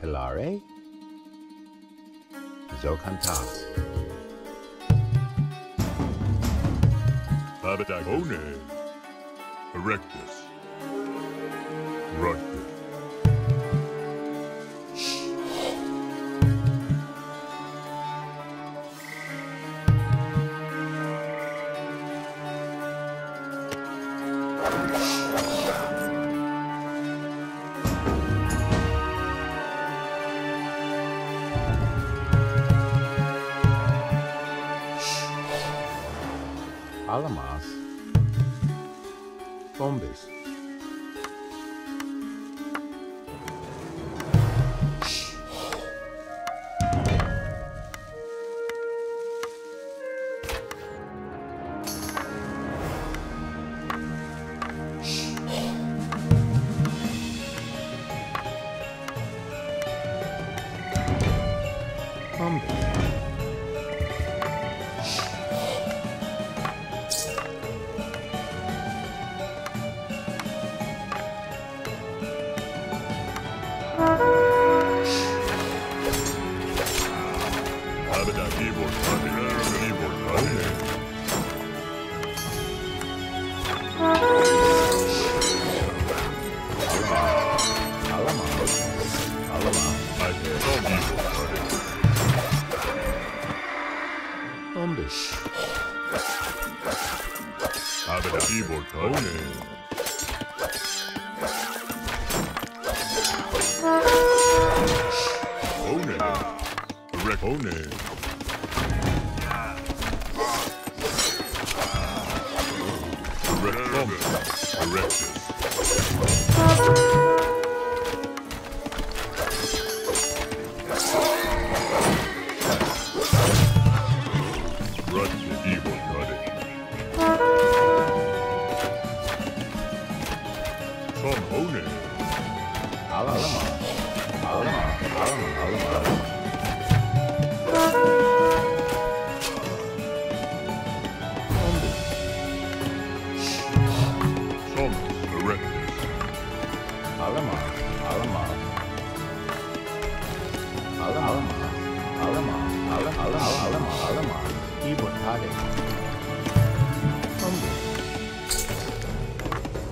Pilare. Zokantas. Abadagone. Erectus. Rugtus. Alamaz, Bombes. Keyboard. Kone. Kone. Erect.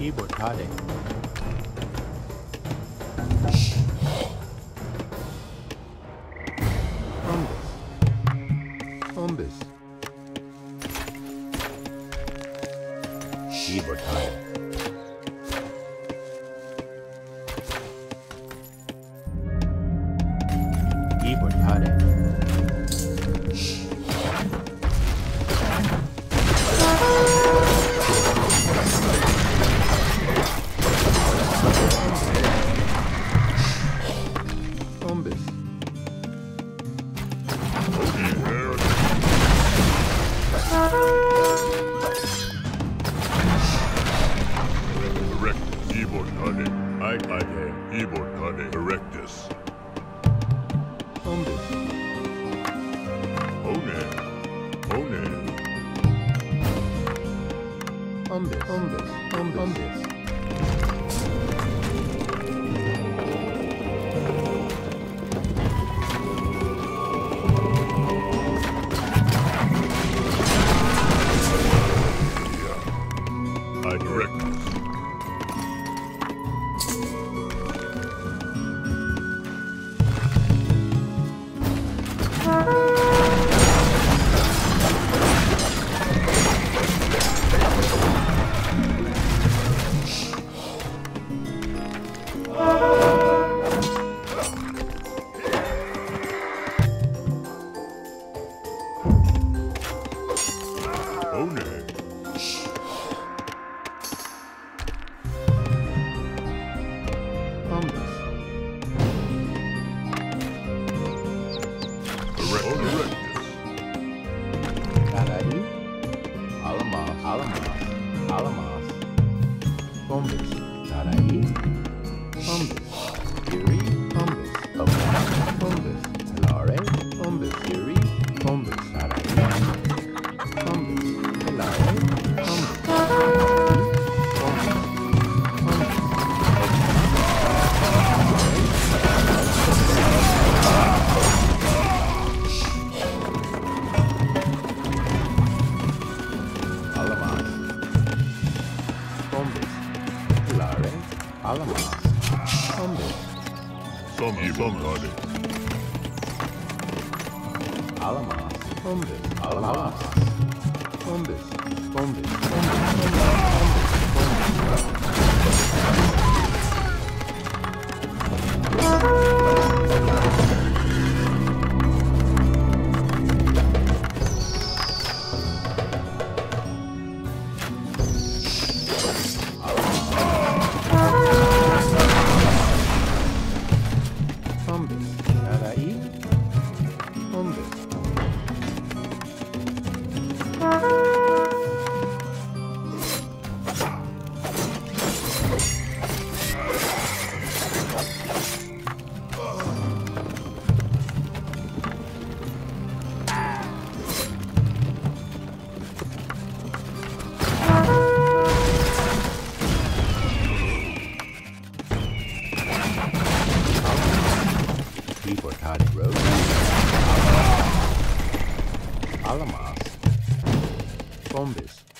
Keyboard carding. Bombis. Keyboard carding. Bombis. Bombis. I Erectus. Alamas. Umbis. Tade. Alamas. Umbis. Alamas. Umbis. Umbis. Umbis. Bombis.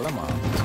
fala mal.